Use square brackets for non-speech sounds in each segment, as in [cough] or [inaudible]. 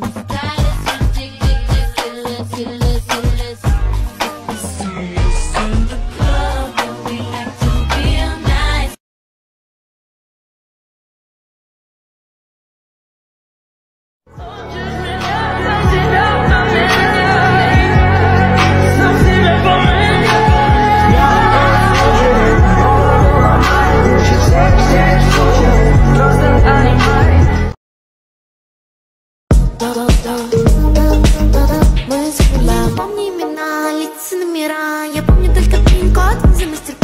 Got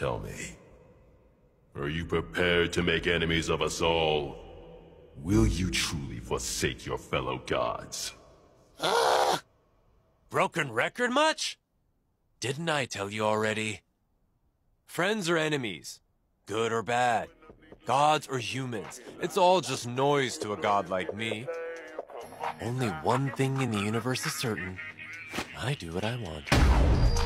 Tell me, are you prepared to make enemies of us all? Will you truly forsake your fellow gods? [gasps] Broken record much? Didn't I tell you already? Friends or enemies? Good or bad? Gods or humans? It's all just noise to a god like me. Only one thing in the universe is certain. I do what I want.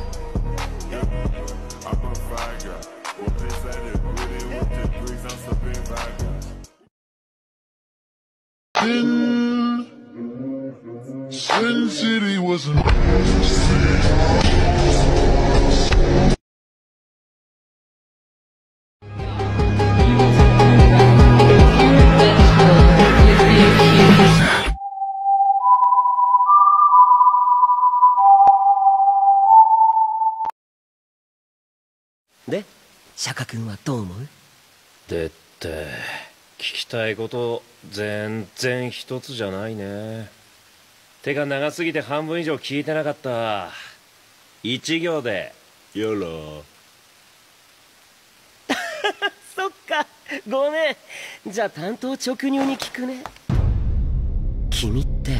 Sin Sin City was an で釈迦君はどう思う？でって。聞きたいこと全然一つじゃないね。手が長すぎて半分以上聞いてなかった。一行でやら [laughs] そっか。ごめん。じゃあ担当直入に聞くね。君って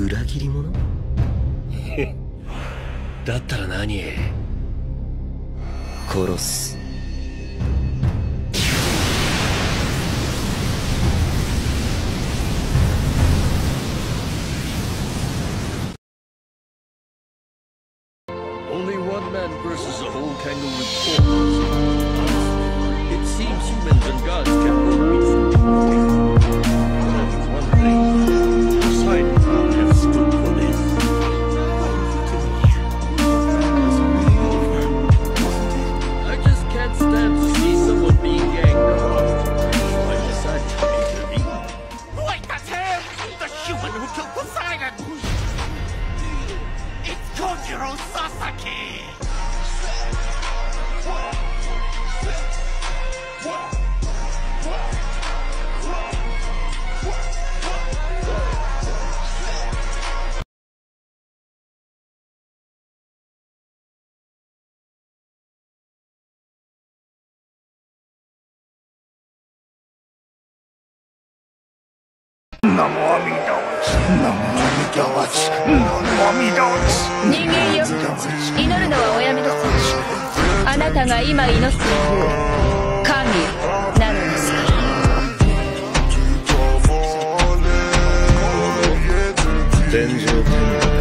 裏切り者？[laughs] だったら何？殺すナモアミダオツナモアミダオツナモアミダオツ人間よ祈るのはおやめなさいあなたが今祈っている。神なのですか？天天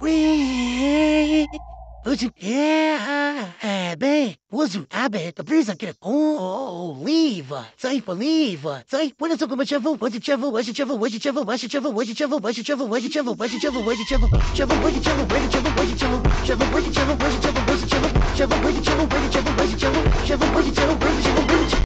Wee, was it? I bet the breeze get Oh, leave, say for leave, say when it's over my shovel, what's your shovel, what's your shovel, what's your shovel, what's your shovel, what's your shovel, what's your shovel, what's your shovel, what's your shovel, what's your shovel, shovel, what's your shovel, what's your shovel, what's your shovel, shovel, what's your shovel, what's your shovel, what's your shovel, shovel, what's your shovel, what's your shovel, what's your shovel, shovel, what's your shovel, what's your shovel,